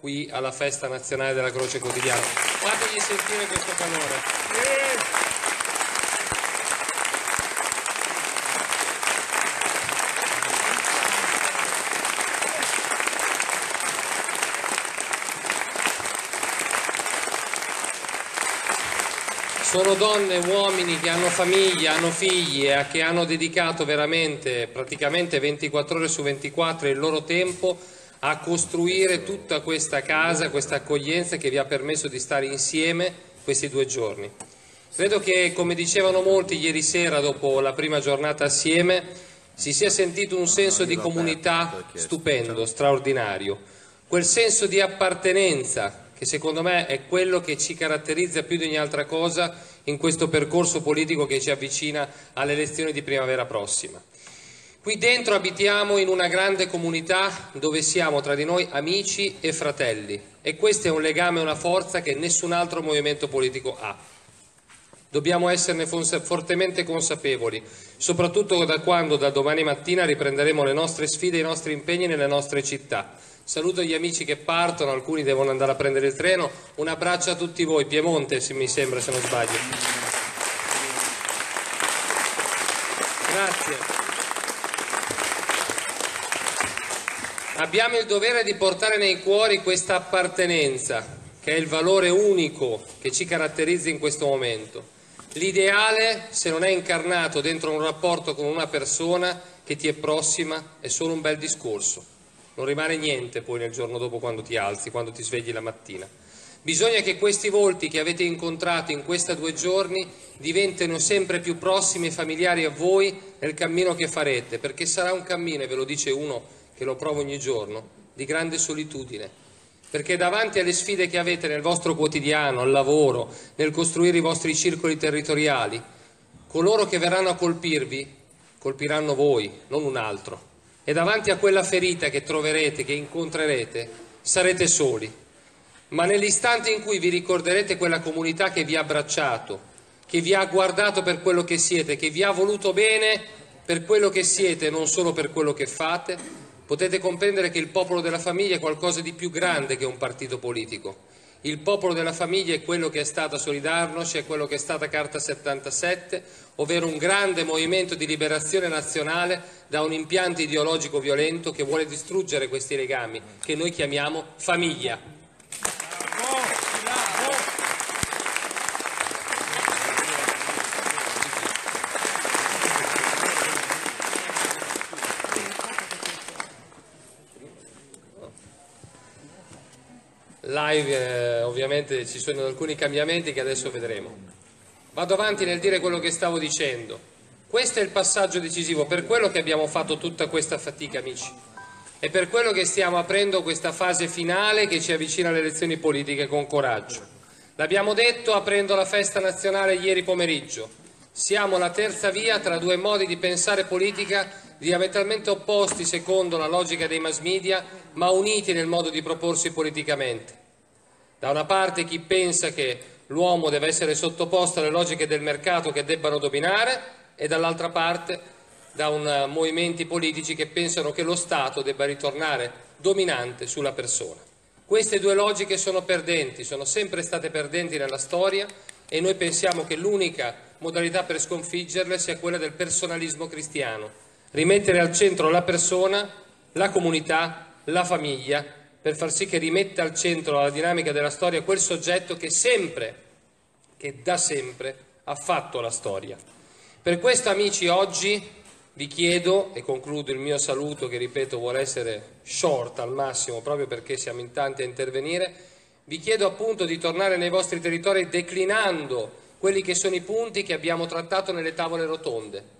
qui alla festa nazionale della Croce Quotidiana. Fategli sentire questo calore. Sono donne e uomini che hanno famiglia, hanno figli e che hanno dedicato veramente praticamente 24 ore su 24 il loro tempo a costruire tutta questa casa, questa accoglienza che vi ha permesso di stare insieme questi due giorni. Credo che, come dicevano molti ieri sera dopo la prima giornata assieme, si sia sentito un senso di comunità stupendo, straordinario, quel senso di appartenenza che secondo me è quello che ci caratterizza più di ogni altra cosa in questo percorso politico che ci avvicina alle elezioni di primavera prossima. Qui dentro abitiamo in una grande comunità dove siamo tra di noi amici e fratelli e questo è un legame e una forza che nessun altro movimento politico ha. Dobbiamo esserne fortemente consapevoli, soprattutto da quando da domani mattina riprenderemo le nostre sfide e i nostri impegni nelle nostre città Saluto gli amici che partono, alcuni devono andare a prendere il treno. Un abbraccio a tutti voi, Piemonte se mi sembra se non sbaglio. Grazie. Abbiamo il dovere di portare nei cuori questa appartenenza, che è il valore unico che ci caratterizza in questo momento. L'ideale, se non è incarnato dentro un rapporto con una persona che ti è prossima, è solo un bel discorso non rimane niente poi nel giorno dopo quando ti alzi, quando ti svegli la mattina. Bisogna che questi volti che avete incontrato in questi due giorni diventino sempre più prossimi e familiari a voi nel cammino che farete, perché sarà un cammino, e ve lo dice uno che lo provo ogni giorno, di grande solitudine. Perché davanti alle sfide che avete nel vostro quotidiano, al lavoro, nel costruire i vostri circoli territoriali, coloro che verranno a colpirvi colpiranno voi, non un altro e davanti a quella ferita che troverete, che incontrerete, sarete soli. Ma nell'istante in cui vi ricorderete quella comunità che vi ha abbracciato, che vi ha guardato per quello che siete, che vi ha voluto bene per quello che siete non solo per quello che fate, potete comprendere che il popolo della famiglia è qualcosa di più grande che un partito politico il popolo della famiglia è quello che è stata Solidarnosc, è quello che è stata Carta 77, ovvero un grande movimento di liberazione nazionale da un impianto ideologico violento che vuole distruggere questi legami, che noi chiamiamo famiglia. Live eh, ovviamente ci sono alcuni cambiamenti che adesso vedremo. Vado avanti nel dire quello che stavo dicendo. Questo è il passaggio decisivo, per quello che abbiamo fatto tutta questa fatica, amici. E per quello che stiamo aprendo questa fase finale che ci avvicina alle elezioni politiche con coraggio. L'abbiamo detto aprendo la festa nazionale ieri pomeriggio. Siamo la terza via tra due modi di pensare politica diametralmente opposti secondo la logica dei mass media, ma uniti nel modo di proporsi politicamente. Da una parte chi pensa che l'uomo deve essere sottoposto alle logiche del mercato che debbano dominare e dall'altra parte da un, uh, movimenti politici che pensano che lo Stato debba ritornare dominante sulla persona. Queste due logiche sono perdenti, sono sempre state perdenti nella storia e noi pensiamo che l'unica modalità per sconfiggerle sia quella del personalismo cristiano, rimettere al centro la persona, la comunità, la famiglia per far sì che rimetta al centro la dinamica della storia quel soggetto che sempre, che da sempre ha fatto la storia. Per questo amici oggi vi chiedo, e concludo il mio saluto che ripeto vuole essere short al massimo proprio perché siamo in tanti a intervenire, vi chiedo appunto di tornare nei vostri territori declinando quelli che sono i punti che abbiamo trattato nelle tavole rotonde.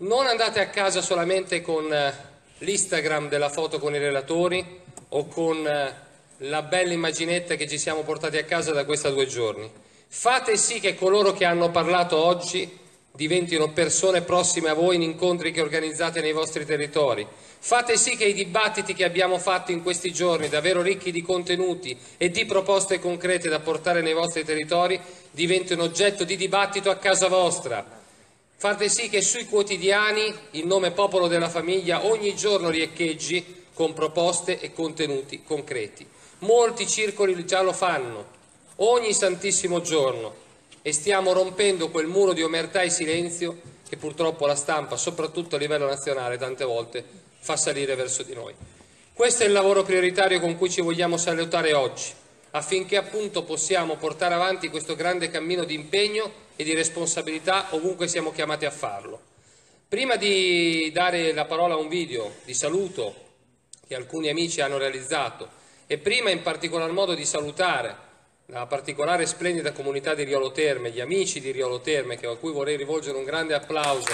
Non andate a casa solamente con eh, l'Instagram della foto con i relatori, o con eh, la bella immaginetta che ci siamo portati a casa da questi due giorni. Fate sì che coloro che hanno parlato oggi diventino persone prossime a voi in incontri che organizzate nei vostri territori. Fate sì che i dibattiti che abbiamo fatto in questi giorni, davvero ricchi di contenuti e di proposte concrete da portare nei vostri territori, diventino oggetto di dibattito a casa vostra. Fate sì che sui quotidiani il nome popolo della famiglia ogni giorno riecheggi con proposte e contenuti concreti. Molti circoli già lo fanno, ogni santissimo giorno, e stiamo rompendo quel muro di omertà e silenzio che purtroppo la stampa, soprattutto a livello nazionale, tante volte fa salire verso di noi. Questo è il lavoro prioritario con cui ci vogliamo salutare oggi, affinché appunto possiamo portare avanti questo grande cammino di impegno e di responsabilità ovunque siamo chiamati a farlo. Prima di dare la parola a un video di saluto che alcuni amici hanno realizzato e prima in particolar modo di salutare la particolare e splendida comunità di Riolo Terme, gli amici di Riolo Terme, a cui vorrei rivolgere un grande applauso,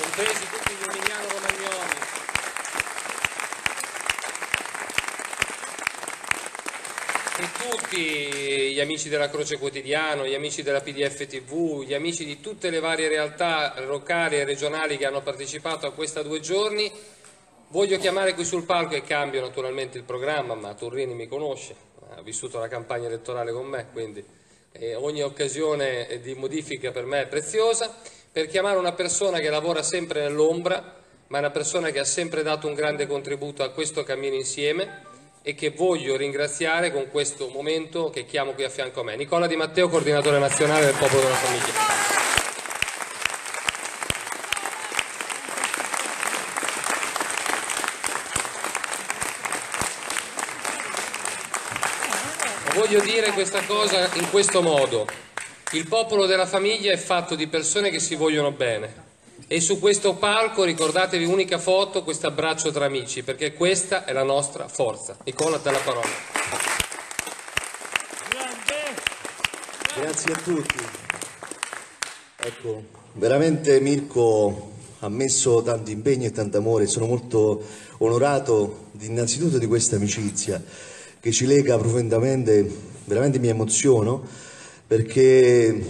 compresi tutti gli tutti gli amici della Croce Quotidiano, gli amici della PDF TV, gli amici di tutte le varie realtà locali e regionali che hanno partecipato a questa due giorni. Voglio chiamare qui sul palco e cambio naturalmente il programma, ma Turrini mi conosce, ha vissuto la campagna elettorale con me, quindi ogni occasione di modifica per me è preziosa, per chiamare una persona che lavora sempre nell'ombra, ma è una persona che ha sempre dato un grande contributo a questo cammino insieme e che voglio ringraziare con questo momento che chiamo qui a fianco a me. Nicola Di Matteo, coordinatore nazionale del Popolo della Famiglia. Voglio dire questa cosa in questo modo. Il popolo della famiglia è fatto di persone che si vogliono bene, e su questo palco ricordatevi unica foto, questo abbraccio tra amici, perché questa è la nostra forza. Nicola, te la parola. Grazie a tutti. Ecco, veramente Mirko ha messo tanto impegno e tanto amore, sono molto onorato innanzitutto di questa amicizia che ci lega profondamente, veramente mi emoziono perché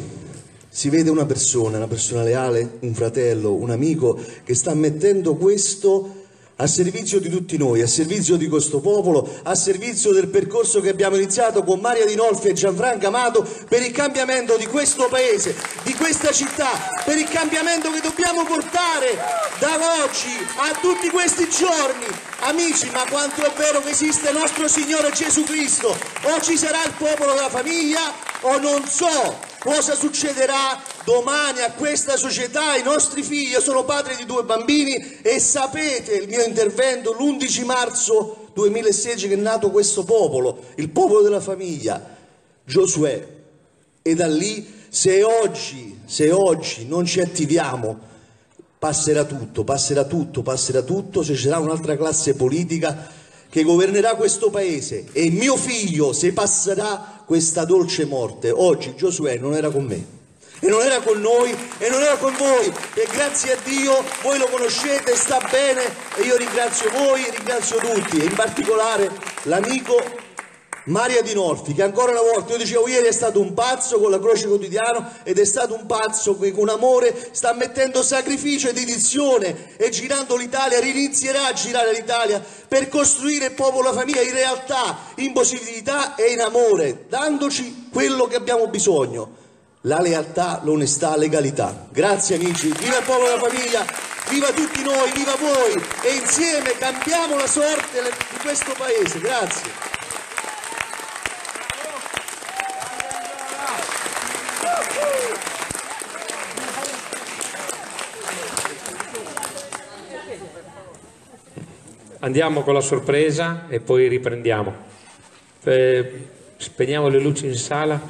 si vede una persona, una persona leale, un fratello, un amico che sta mettendo questo a servizio di tutti noi, a servizio di questo popolo, a servizio del percorso che abbiamo iniziato con Maria Dinolfi e Gianfranco Amato per il cambiamento di questo paese, di questa città, per il cambiamento che dobbiamo portare da oggi a tutti questi giorni. Amici, ma quanto è vero che esiste il nostro Signore Gesù Cristo, o ci sarà il popolo della famiglia o non so, cosa succederà domani a questa società. I nostri figli, io sono padre di due bambini e sapete il mio intervento l'11 marzo 2016 che è nato questo popolo, il popolo della famiglia, Giosuè. E da lì se oggi, se oggi non ci attiviamo, passerà tutto, passerà tutto, passerà tutto, se ci sarà un'altra classe politica che governerà questo paese e mio figlio se passerà questa dolce morte. Oggi Giosuè non era con me e non era con noi e non era con voi e grazie a Dio voi lo conoscete, sta bene e io ringrazio voi, ringrazio tutti e in particolare l'amico Maria Di Norfi, che ancora una volta, io dicevo ieri è stato un pazzo con la Croce Quotidiano ed è stato un pazzo che con amore sta mettendo sacrificio e dedizione e girando l'Italia, rinizierà a girare l'Italia per costruire il popolo, la famiglia in realtà, in positività e in amore, dandoci quello che abbiamo bisogno, la lealtà, l'onestà, legalità. Grazie amici, viva il popolo della famiglia, viva tutti noi, viva voi e insieme cambiamo la sorte di questo paese. Grazie. Andiamo con la sorpresa e poi riprendiamo. Eh, spegniamo le luci in sala.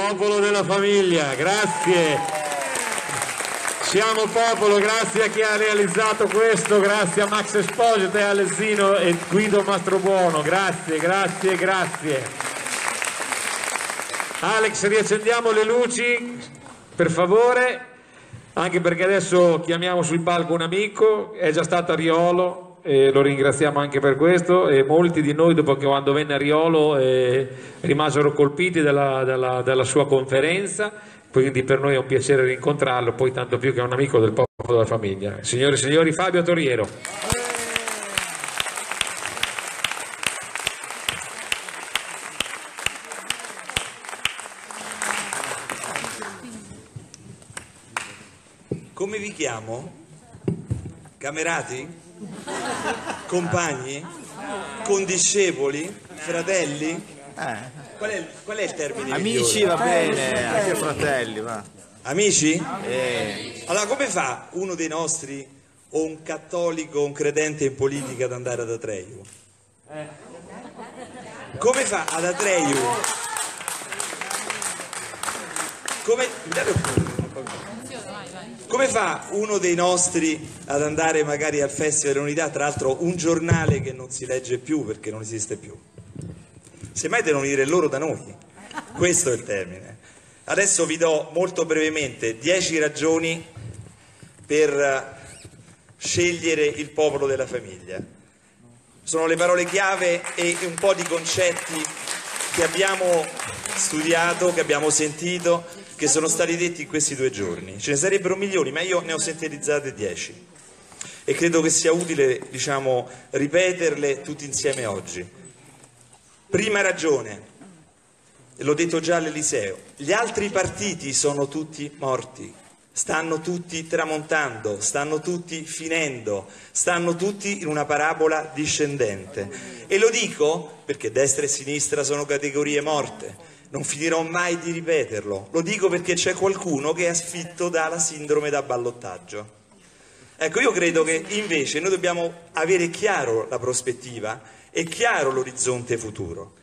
Popolo della famiglia, grazie. Siamo popolo, grazie a chi ha realizzato questo, grazie a Max Esposito e Alessino e Guido Mastrobuono, grazie, grazie, grazie. Alex, riaccendiamo le luci, per favore, anche perché adesso chiamiamo sul palco un amico, è già stato a Riolo, e lo ringraziamo anche per questo e molti di noi dopo che quando venne a Riolo eh, rimasero colpiti dalla, dalla, dalla, sua conferenza quindi per noi è un piacere rincontrarlo poi tanto più che è un amico del popolo della famiglia signore e signori Fabio Toriero come vi chiamo? camerati? Compagni, condiscepoli, fratelli. Eh. Qual, è, qual, è, il termine? Amici migliore? va bene, anche fratelli va. Amici? Eh. Allora come fa uno dei nostri o un cattolico, un credente in politica ad andare ad Atreio? Come fa ad Atreio? Come... Come fa uno dei nostri ad andare magari al Festival dell'Unità, tra l'altro un giornale che non si legge più perché non esiste più? Semmai devono venire loro da noi. Questo è il termine. Adesso vi do molto brevemente 10 ragioni per scegliere il popolo della famiglia. Sono le parole chiave e un po' di concetti che abbiamo studiato, che abbiamo sentito che sono stati detti in questi due giorni. Ce ne sarebbero milioni, ma io ne ho sintetizzate dieci e credo che sia utile diciamo, ripeterle tutti insieme oggi. Prima ragione, l'ho detto già all'Eliseo, gli altri partiti sono tutti morti, stanno tutti tramontando, stanno tutti finendo, stanno tutti in una parabola discendente. E lo dico perché destra e sinistra sono categorie morte non finirò mai di ripeterlo. Lo dico perché c'è qualcuno che è affitto dalla sindrome da ballottaggio. Ecco, io credo che invece noi dobbiamo avere chiaro la prospettiva e chiaro l'orizzonte futuro.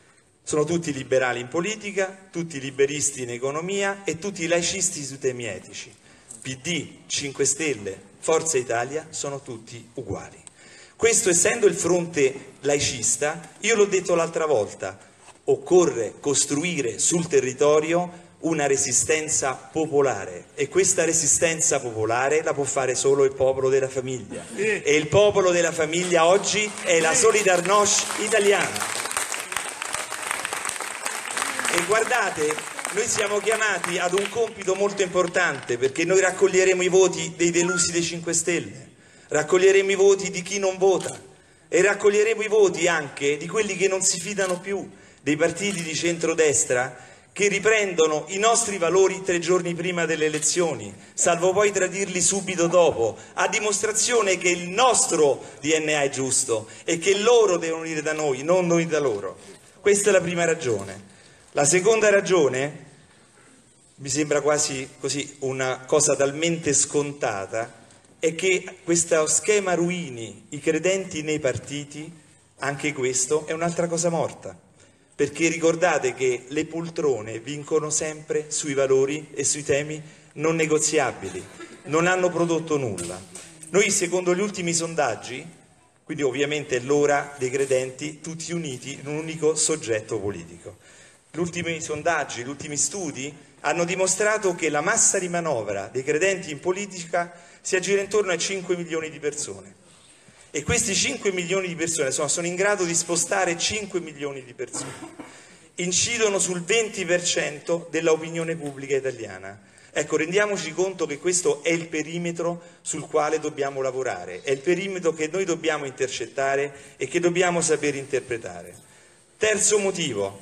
Sono tutti liberali in politica, tutti liberisti in economia e tutti laicisti sui temi etici. PD, 5 Stelle, Forza Italia sono tutti uguali. Questo essendo il fronte laicista, io l'ho detto l'altra volta, occorre costruire sul territorio una resistenza popolare e questa resistenza popolare la può fare solo il popolo della famiglia. E il popolo della famiglia oggi è la Solidarnosc italiana. E guardate noi siamo chiamati ad un compito molto importante perché noi raccoglieremo i voti dei delusi dei 5 Stelle raccoglieremo i voti di chi non vota e raccoglieremo i voti anche di quelli che non si fidano più dei partiti di centrodestra che riprendono i nostri valori tre giorni prima delle elezioni, salvo poi tradirli subito dopo, a dimostrazione che il nostro DNA è giusto e che loro devono venire da noi, non noi da loro. Questa è la prima ragione. La seconda ragione, mi sembra quasi così una cosa talmente scontata, è che questo schema ruini i credenti nei partiti, anche questo è un'altra cosa morta perché ricordate che le poltrone vincono sempre sui valori e sui temi non negoziabili, non hanno prodotto nulla. Noi secondo gli ultimi sondaggi, quindi ovviamente è l'ora dei credenti tutti uniti in un unico soggetto politico. Gli ultimi sondaggi, gli ultimi studi hanno dimostrato che la massa di manovra dei credenti in politica si aggira intorno a 5 milioni di persone e questi 5 milioni di persone sono, sono in grado di spostare 5 milioni di persone, incidono sul 20% dell'opinione pubblica italiana. Ecco, rendiamoci conto che questo è il perimetro sul quale dobbiamo lavorare, è il perimetro che noi dobbiamo intercettare e che dobbiamo sapere interpretare. Terzo motivo,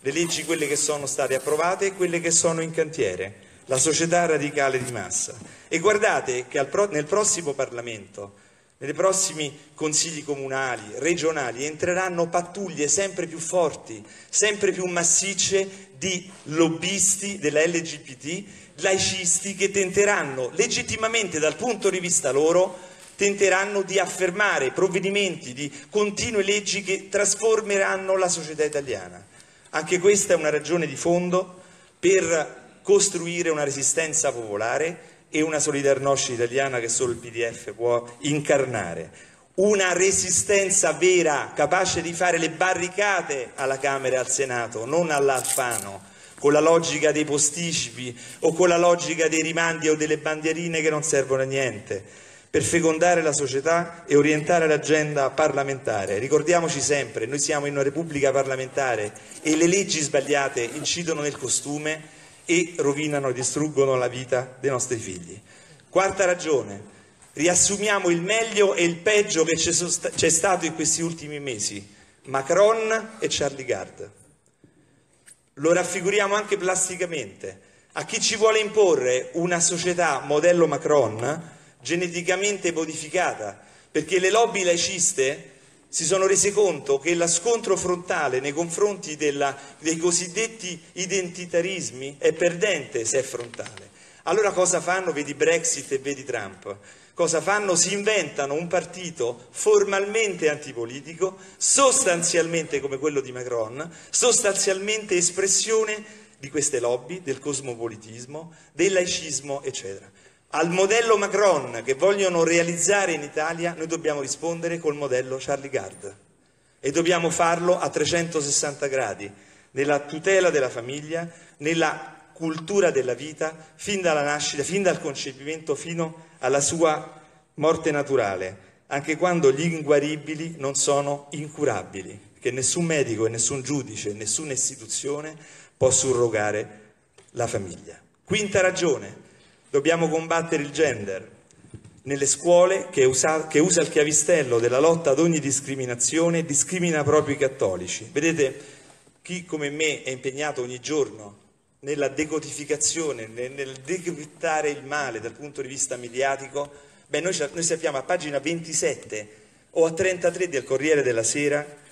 le leggi quelle che sono state approvate e quelle che sono in cantiere, la società radicale di massa. E guardate che nel prossimo Parlamento nei prossimi consigli comunali, regionali, entreranno pattuglie sempre più forti, sempre più massicce di lobbisti della LGBT, laicisti che tenteranno legittimamente dal punto di vista loro, tenteranno di affermare provvedimenti di continue leggi che trasformeranno la società italiana. Anche questa è una ragione di fondo per costruire una resistenza popolare e una solidarnosc italiana che solo il PDF può incarnare. Una resistenza vera, capace di fare le barricate alla Camera e al Senato, non all'Alfano, con la logica dei posticipi o con la logica dei rimandi o delle bandierine che non servono a niente, per fecondare la società e orientare l'agenda parlamentare. Ricordiamoci sempre, noi siamo in una repubblica parlamentare e le leggi sbagliate incidono nel costume e rovinano e distruggono la vita dei nostri figli. Quarta ragione, riassumiamo il meglio e il peggio che c'è stato in questi ultimi mesi, Macron e Charlie Gard. Lo raffiguriamo anche plasticamente. A chi ci vuole imporre una società modello Macron, geneticamente modificata, perché le lobby laiciste si sono resi conto che lo scontro frontale nei confronti della, dei cosiddetti identitarismi è perdente se è frontale. Allora cosa fanno? Vedi Brexit e vedi Trump. Cosa fanno? Si inventano un partito formalmente antipolitico, sostanzialmente come quello di Macron, sostanzialmente espressione di queste lobby, del cosmopolitismo, del laicismo, eccetera. Al modello Macron che vogliono realizzare in Italia noi dobbiamo rispondere col modello Charlie Gard e dobbiamo farlo a 360 gradi, nella tutela della famiglia, nella cultura della vita, fin dalla nascita, fin dal concepimento, fino alla sua morte naturale, anche quando gli inguaribili non sono incurabili, che nessun medico e nessun giudice, nessuna istituzione può surrogare la famiglia. Quinta ragione, Dobbiamo combattere il gender nelle scuole che usa, che usa il chiavistello della lotta ad ogni discriminazione discrimina proprio i cattolici. Vedete, chi come me è impegnato ogni giorno nella decodificazione, nel, nel decriptare il male dal punto di vista mediatico, beh, noi, noi sappiamo a pagina 27 o a 33 del Corriere della Sera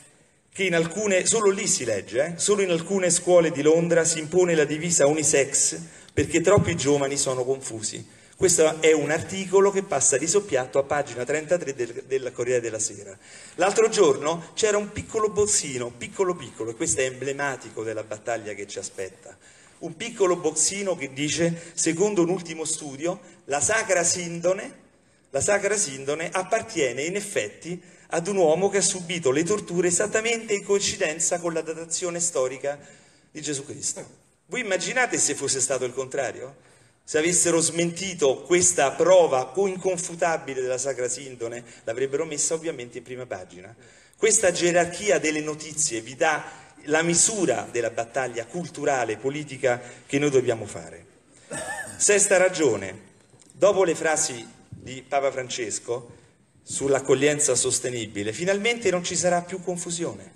che in alcune, solo lì si legge, eh, solo in alcune scuole di Londra si impone la divisa unisex perché troppi giovani sono confusi. Questo è un articolo che passa di soppiatto a pagina 33 del, del Corriere della Sera. L'altro giorno c'era un piccolo bozzino, piccolo piccolo, e questo è emblematico della battaglia che ci aspetta. Un piccolo bozzino che dice, secondo un ultimo studio, la Sacra Sindone, la Sacra Sindone appartiene in effetti ad un uomo che ha subito le torture esattamente in coincidenza con la datazione storica di Gesù Cristo. Voi immaginate se fosse stato il contrario? Se avessero smentito questa prova inconfutabile della Sacra Sindone, l'avrebbero messa ovviamente in prima pagina. Questa gerarchia delle notizie vi dà la misura della battaglia culturale, politica che noi dobbiamo fare. Sesta ragione, dopo le frasi di Papa Francesco sull'accoglienza sostenibile, finalmente non ci sarà più confusione.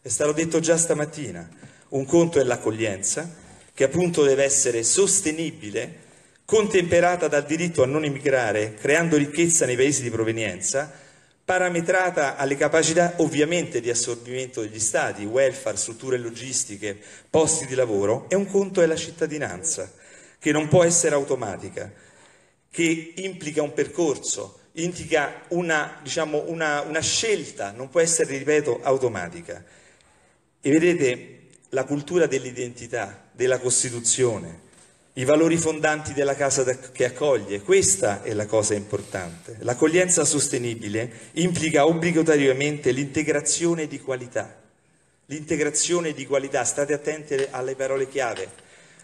È stato detto già stamattina, un conto è l'accoglienza, che appunto deve essere sostenibile, contemperata dal diritto a non emigrare, creando ricchezza nei paesi di provenienza, parametrata alle capacità ovviamente di assorbimento degli stati, welfare, strutture logistiche, posti di lavoro, e un conto è la cittadinanza, che non può essere automatica, che implica un percorso, indica una, diciamo, una, una scelta, non può essere, ripeto, automatica. E vedete, la cultura dell'identità, della Costituzione, i valori fondanti della casa che accoglie. Questa è la cosa importante. L'accoglienza sostenibile implica obbligatoriamente l'integrazione di qualità. L'integrazione di qualità, state attenti alle parole chiave,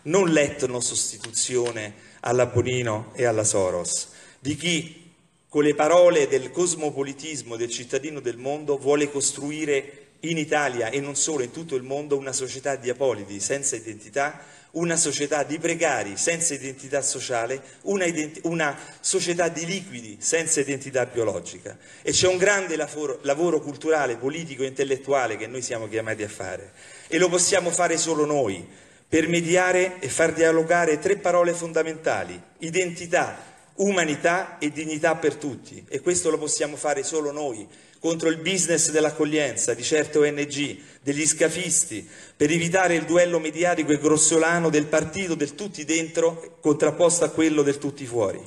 non l'etno sostituzione alla Bonino e alla Soros, di chi con le parole del cosmopolitismo del cittadino del mondo vuole costruire in Italia e non solo, in tutto il mondo, una società di apolidi senza identità, una società di precari senza identità sociale, una, ident- una società di liquidi senza identità biologica. E c'è un grande lavoro, lavoro culturale, politico e intellettuale che noi siamo chiamati a fare e lo possiamo fare solo noi per mediare e far dialogare tre parole fondamentali, identità, umanità e dignità per tutti e questo lo possiamo fare solo noi contro il business dell'accoglienza di certe ONG, degli scafisti, per evitare il duello mediatico e grossolano del partito del tutti dentro contrapposto a quello del tutti fuori,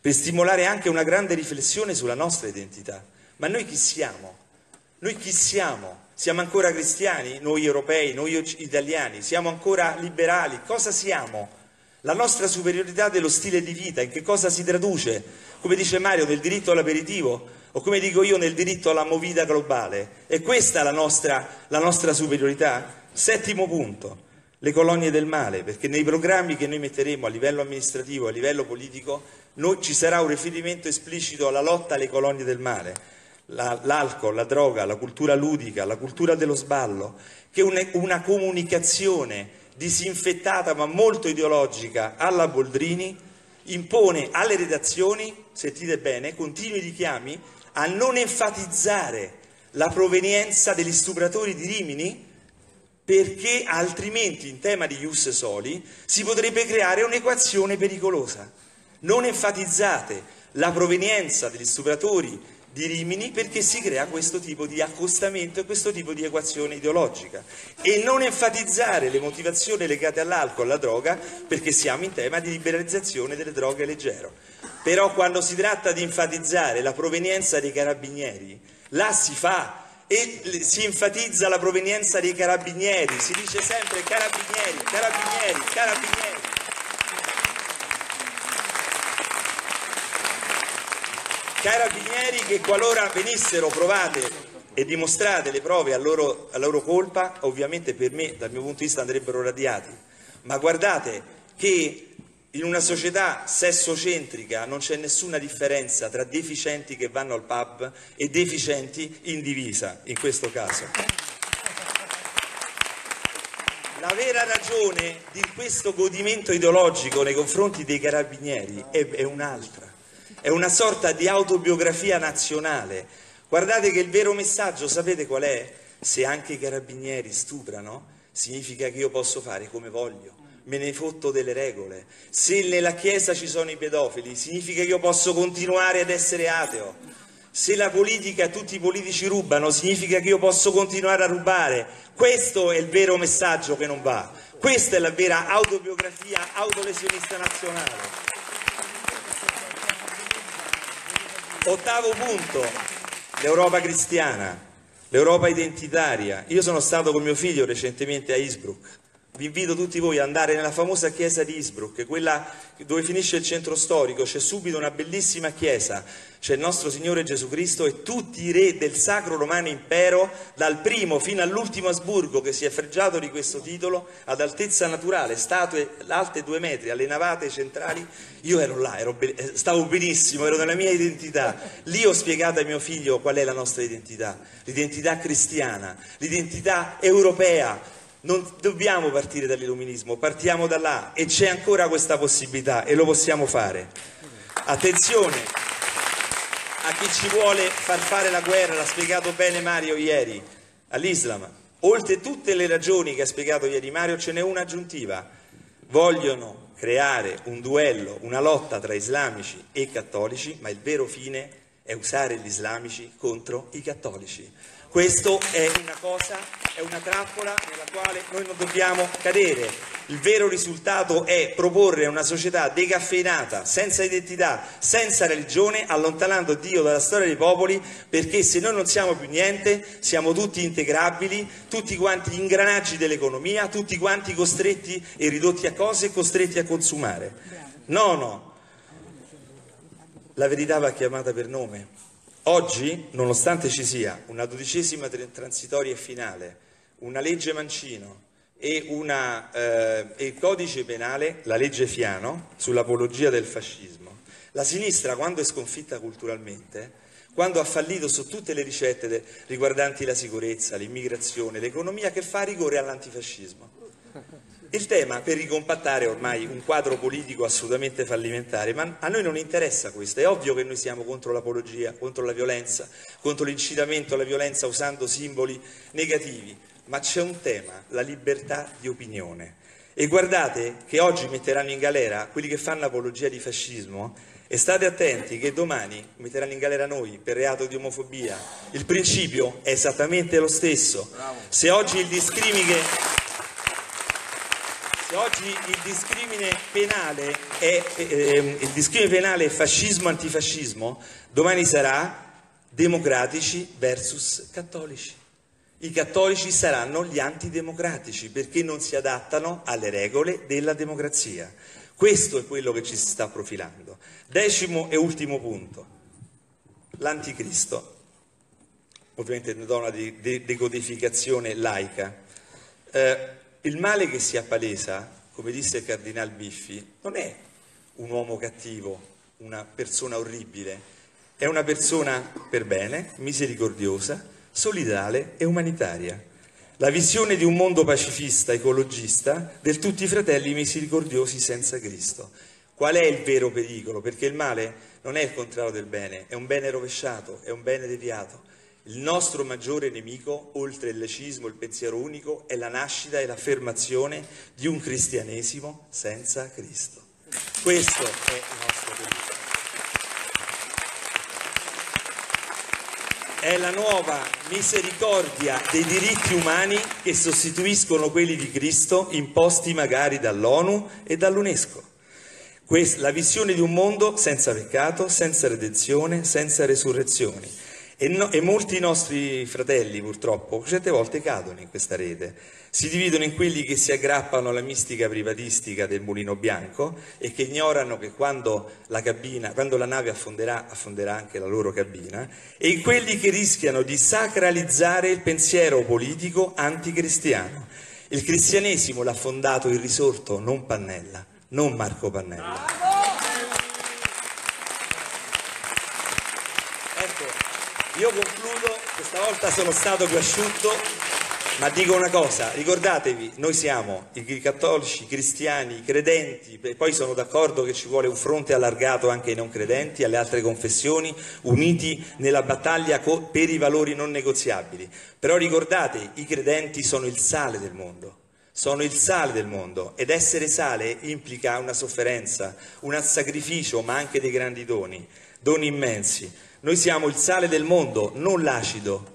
per stimolare anche una grande riflessione sulla nostra identità. Ma noi chi siamo? Noi chi siamo? Siamo ancora cristiani, noi europei, noi italiani? Siamo ancora liberali? Cosa siamo? La nostra superiorità dello stile di vita, in che cosa si traduce? Come dice Mario, nel diritto all'aperitivo o come dico io nel diritto alla movida globale. È questa la nostra, la nostra superiorità? Settimo punto, le colonie del male, perché nei programmi che noi metteremo a livello amministrativo, a livello politico, noi, ci sarà un riferimento esplicito alla lotta alle colonie del male, la, l'alcol, la droga, la cultura ludica, la cultura dello sballo, che è una comunicazione disinfettata ma molto ideologica alla Boldrini impone alle redazioni, sentite bene, continui richiami a non enfatizzare la provenienza degli stupratori di Rimini perché altrimenti in tema di ius soli si potrebbe creare un'equazione pericolosa. Non enfatizzate la provenienza degli stupratori di Rimini perché si crea questo tipo di accostamento e questo tipo di equazione ideologica e non enfatizzare le motivazioni legate all'alcol, alla droga perché siamo in tema di liberalizzazione delle droghe leggero. Però quando si tratta di enfatizzare la provenienza dei carabinieri, là si fa e si enfatizza la provenienza dei carabinieri, si dice sempre carabinieri, carabinieri, carabinieri. Carabinieri che qualora venissero provate e dimostrate le prove a loro, a loro colpa, ovviamente per me, dal mio punto di vista, andrebbero radiati. Ma guardate che in una società sessocentrica non c'è nessuna differenza tra deficienti che vanno al pub e deficienti in divisa, in questo caso. La vera ragione di questo godimento ideologico nei confronti dei carabinieri è, è un'altra, è una sorta di autobiografia nazionale. Guardate che il vero messaggio, sapete qual è? Se anche i carabinieri stuprano, significa che io posso fare come voglio me ne fotto delle regole. Se nella Chiesa ci sono i pedofili, significa che io posso continuare ad essere ateo. Se la politica, tutti i politici rubano, significa che io posso continuare a rubare. Questo è il vero messaggio che non va. Questa è la vera autobiografia autolesionista nazionale. Ottavo punto, l'Europa cristiana, l'Europa identitaria. Io sono stato con mio figlio recentemente a Innsbruck vi invito tutti voi ad andare nella famosa chiesa di Innsbruck, quella dove finisce il centro storico, c'è subito una bellissima chiesa, c'è il nostro Signore Gesù Cristo e tutti i re del Sacro Romano Impero, dal primo fino all'ultimo Asburgo che si è fregiato di questo titolo, ad altezza naturale, statue alte due metri, alle navate centrali, io ero là, ero be- eh, stavo benissimo, ero nella mia identità, lì ho spiegato a mio figlio qual è la nostra identità, l'identità cristiana, l'identità europea, non dobbiamo partire dall'illuminismo, partiamo da là e c'è ancora questa possibilità e lo possiamo fare. Attenzione a chi ci vuole far fare la guerra, l'ha spiegato bene Mario ieri, all'Islam. Oltre tutte le ragioni che ha spiegato ieri Mario, ce n'è una aggiuntiva. Vogliono creare un duello, una lotta tra islamici e cattolici, ma il vero fine è usare gli islamici contro i cattolici. Questo è una cosa, è una trappola nella quale noi non dobbiamo cadere. Il vero risultato è proporre una società decaffeinata, senza identità, senza religione, allontanando Dio dalla storia dei popoli, perché se noi non siamo più niente, siamo tutti integrabili, tutti quanti ingranaggi dell'economia, tutti quanti costretti e ridotti a cose e costretti a consumare. Nono, la verità va chiamata per nome. Oggi, nonostante ci sia una dodicesima transitoria e finale, una legge Mancino e, una, eh, e il codice penale, la legge Fiano, sull'apologia del fascismo, la sinistra, quando è sconfitta culturalmente, quando ha fallito su tutte le ricette riguardanti la sicurezza, l'immigrazione, l'economia, che fa rigore all'antifascismo. Il tema per ricompattare ormai un quadro politico assolutamente fallimentare, ma a noi non interessa questo, è ovvio che noi siamo contro l'apologia, contro la violenza, contro l'incitamento alla violenza usando simboli negativi, ma c'è un tema, la libertà di opinione. E guardate che oggi metteranno in galera quelli che fanno apologia di fascismo e state attenti che domani metteranno in galera noi per reato di omofobia. Il principio è esattamente lo stesso. Se oggi il discrimine oggi il discrimine penale è, eh, il discrimine penale fascismo-antifascismo, domani sarà democratici versus cattolici. I cattolici saranno gli antidemocratici perché non si adattano alle regole della democrazia. Questo è quello che ci si sta profilando. Decimo e ultimo punto, l'anticristo. Ovviamente do una de- de- decodificazione laica. Eh, il male che si appalesa, come disse il cardinal Biffi, non è un uomo cattivo, una persona orribile, è una persona per bene, misericordiosa, solidale e umanitaria. La visione di un mondo pacifista, ecologista, del tutti fratelli misericordiosi senza Cristo. Qual è il vero pericolo? Perché il male non è il contrario del bene, è un bene rovesciato, è un bene deviato. Il nostro maggiore nemico, oltre il lecismo, il pensiero unico, è la nascita e l'affermazione di un cristianesimo senza Cristo. Questo è il nostro pericolo. È la nuova misericordia dei diritti umani che sostituiscono quelli di Cristo imposti magari dall'ONU e dall'UNESCO. La visione di un mondo senza peccato, senza redenzione, senza resurrezioni. E, no, e, molti nostri fratelli purtroppo certe volte cadono in questa rete, si dividono in quelli che si aggrappano alla mistica privatistica del mulino bianco e che ignorano che quando la, cabina, quando la nave affonderà, affonderà anche la loro cabina, e in quelli che rischiano di sacralizzare il pensiero politico anticristiano. Il cristianesimo l'ha fondato il risorto, non Pannella, non Marco Pannella. Io concludo, questa volta sono stato più asciutto, ma dico una cosa, ricordatevi, noi siamo i cattolici, i cristiani, i credenti, e poi sono d'accordo che ci vuole un fronte allargato anche ai non credenti, alle altre confessioni, uniti nella battaglia per i valori non negoziabili. Però ricordate, i credenti sono il sale del mondo sono il sale del mondo ed essere sale implica una sofferenza, un sacrificio, ma anche dei grandi doni, doni immensi. Noi siamo il sale del mondo, non l'acido.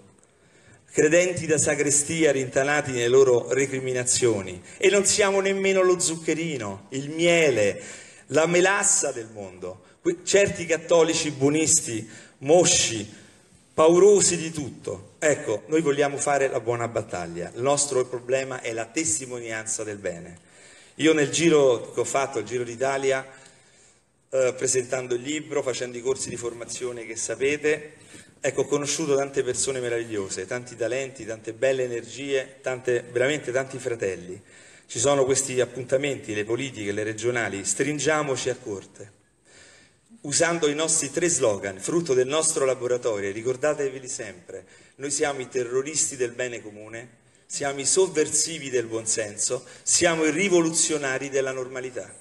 Credenti da sagrestia rintanati nelle loro recriminazioni. E non siamo nemmeno lo zuccherino, il miele, la melassa del mondo. Certi cattolici buonisti, mosci, paurosi di tutto. Ecco, noi vogliamo fare la buona battaglia. Il nostro problema è la testimonianza del bene. Io nel giro che ho fatto, il Giro d'Italia, eh, presentando il libro, facendo i corsi di formazione che sapete. Ecco, ho conosciuto tante persone meravigliose, tanti talenti, tante belle energie, tante, veramente tanti fratelli. Ci sono questi appuntamenti, le politiche, le regionali, stringiamoci a corte. Usando i nostri tre slogan, frutto del nostro laboratorio, ricordateveli sempre, noi siamo i terroristi del bene comune, siamo i sovversivi del buonsenso, siamo i rivoluzionari della normalità.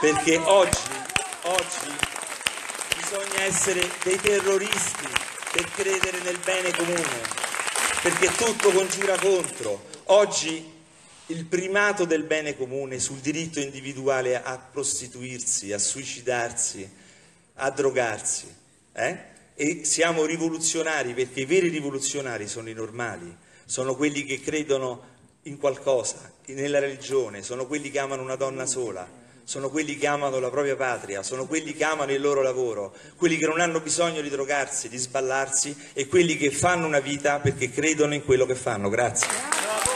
Perché oggi Oggi bisogna essere dei terroristi per credere nel bene comune, perché tutto congiura contro. Oggi il primato del bene comune sul diritto individuale a prostituirsi, a suicidarsi, a drogarsi. Eh? E siamo rivoluzionari perché i veri rivoluzionari sono i normali, sono quelli che credono in qualcosa, nella religione, sono quelli che amano una donna sola, sono quelli che amano la propria patria, sono quelli che amano il loro lavoro, quelli che non hanno bisogno di drogarsi, di sballarsi e quelli che fanno una vita perché credono in quello che fanno. Grazie.